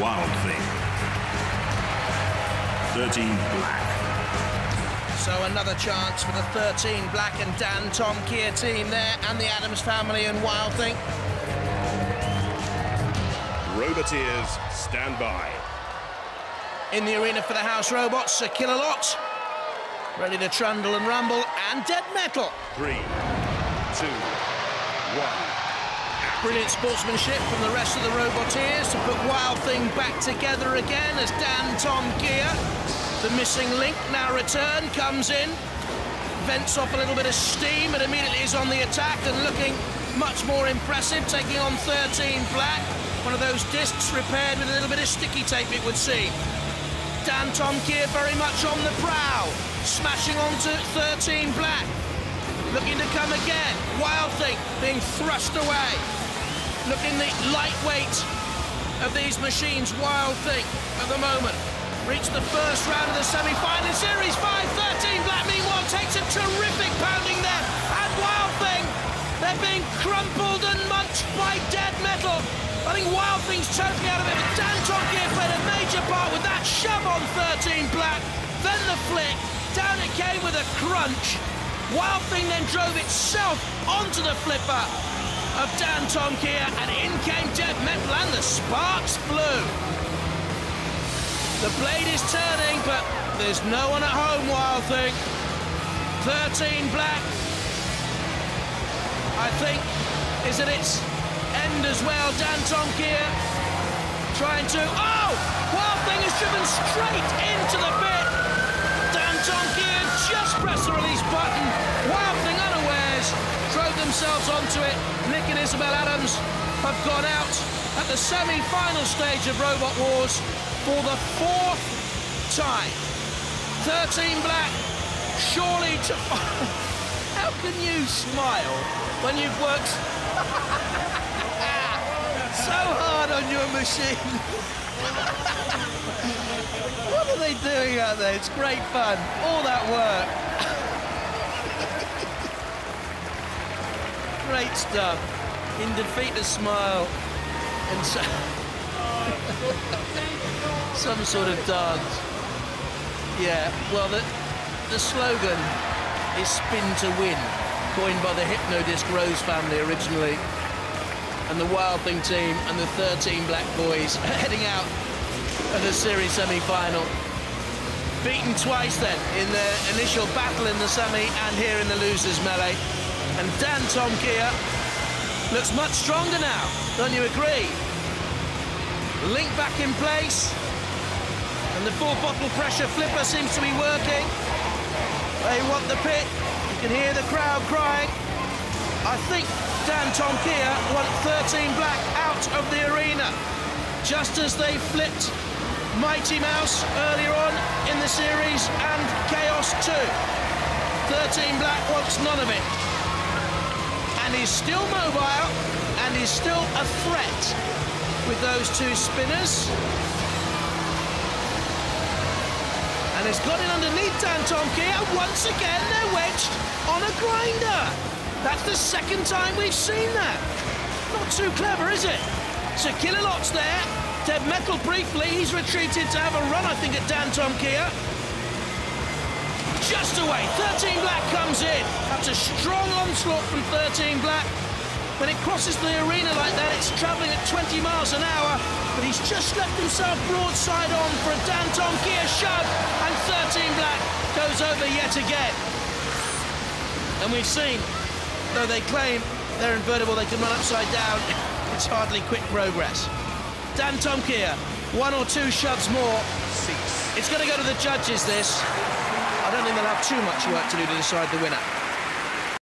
Wild Thing. 13 Black. So another chance for the 13 Black and Dan Tom Kia team there and the Adams family and Wild Thing. Roboteers, stand by. In the arena for the House Robots, Sir Killalot. Ready to trundle and rumble and dead metal. Three, two, one. Brilliant sportsmanship from the rest of the Roboteers to put Wild Thing back together again as Dan Tom Gear, The missing link now return comes in, vents off a little bit of steam and immediately is on the attack and looking much more impressive, taking on 13 Black. One of those discs repaired with a little bit of sticky tape, it would seem. Dantomkia very much on the prowl, smashing onto 13 Black. Looking to come again. Wild Thing being thrust away. Looking the lightweight of these machines, Wild Thing, at the moment. Reached the first round of the semi-final Series 5, 13 Black meanwhile takes a terrific pounding there. And Wild Thing, they're being crumpled and munched by dead metal. I think Wild Thing's totally out of it, but Dantomkia played a major part with that shove on 13 Black. Then the flick, down it came with a crunch. Wild Thing then drove itself onto the flipper of Dantomkia, and in came Metal, and the sparks flew. The blade is turning, but there's no one at home, Wild Thing. 13 Black, I think, is at its end as well. Dan Tonkier trying to... Oh! Wild Thing is driven straight into the bit. Dan Tonkier just pressed the release button. Isabel Adams have gone out at the semi-final stage of Robot Wars for the fourth time. 13 Black, surely to... How can you smile when you've worked so hard on your machine? what are they doing out there? It's great fun. All that work. great stuff. In defeat a smile and so some sort of dance. Yeah, well, the, the slogan is spin to win, coined by the Hypnodisc Rose family originally. And the Wild Thing team and the 13 Black Boys heading out of the series semi-final. Beaten twice then in their initial battle in the semi and here in the losers melee. And Dan Tom Kia looks much stronger now, don't you agree? Link back in place. And the full bottle pressure flipper seems to be working. They want the pit. You can hear the crowd crying. I think Dantomkia want 13 Black out of the arena. Just as they flipped Mighty Mouse earlier on in the series and Chaos 2. 13 Black wants none of it. And he's still mobile and he's still a threat with those two spinners. And it's got it underneath Dantomkia, and once again they're wedged on a grinder. That's the second time we've seen that. Not too clever, is it? Sir Killalot's there. Dead Metal briefly, he's retreated to have a run, I think, at Dantomkia. Just away, 13 Black comes in. That's a strong onslaught from 13 Black. When it crosses the arena like that, it's travelling at 20 miles an hour, but he's just left himself broadside on for a Dantomkia shove, and 13 Black goes over yet again. And we've seen, though they claim they're invertible, they can run upside down, it's hardly quick progress. Dantomkia, one or two shoves more. Six. It's going to go to the judges, this. I don't think they'll have too much work to do to decide the winner.